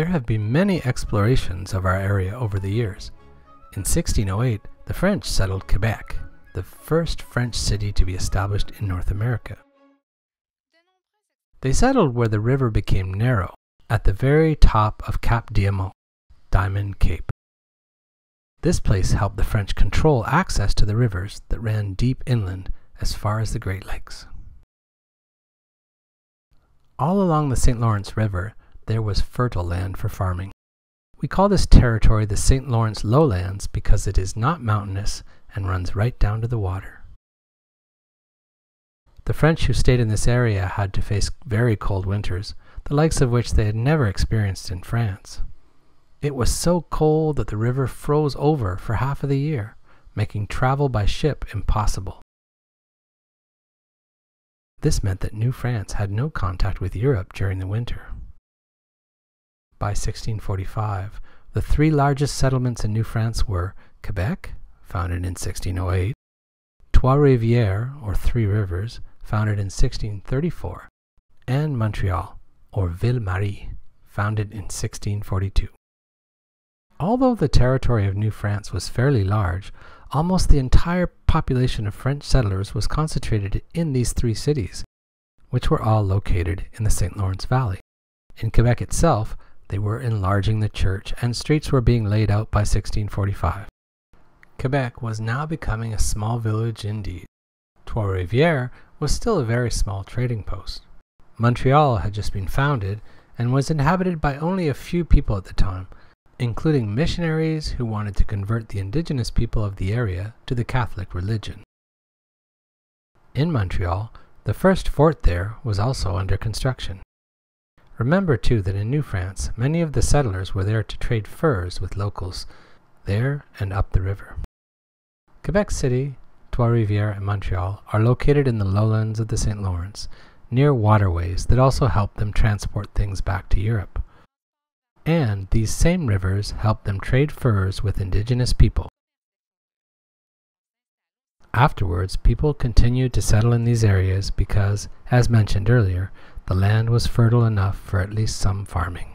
have been many explorations of our area over the years. In 1608, the French settled Quebec, the first French city to be established in North America. They settled where the river became narrow, at the very top of Cap Diamant, Diamond Cape. This place helped the French control access to the rivers that ran deep inland as far as the Great Lakes. All along the St. Lawrence River, there was fertile land for farming. We call this territory the St. Lawrence Lowlands because it is not mountainous and runs right down to the water. The French who stayed in this area had to face very cold winters, the likes of which they had never experienced in France. It was so cold that the river froze over for half of the year, making travel by ship impossible. This meant that New France had no contact with Europe during the winter. By 1645, the three largest settlements in New France were Quebec, founded in 1608, Trois-Rivières, or Three Rivers, founded in 1634, and Montreal, or Ville Marie, founded in 1642. Although the territory of New France was fairly large, almost the entire population of French settlers was concentrated in these three cities, which were all located in the St. Lawrence Valley. In Quebec itself, they were enlarging the church and streets were being laid out by 1645. Quebec was now becoming a small village indeed. Trois-Rivières was still a very small trading post. Montreal had just been founded and was inhabited by only a few people at the time, including missionaries who wanted to convert the indigenous people of the area to the Catholic religion. In Montreal, the first fort there was also under construction. Remember too that in New France, many of the settlers were there to trade furs with locals there and up the river. Quebec City, Trois-Rivières, and Montreal are located in the lowlands of the St. Lawrence, near waterways that also help them transport things back to Europe. And these same rivers help them trade furs with indigenous people. Afterwards, people continued to settle in these areas because, as mentioned earlier, the land was fertile enough for at least some farming.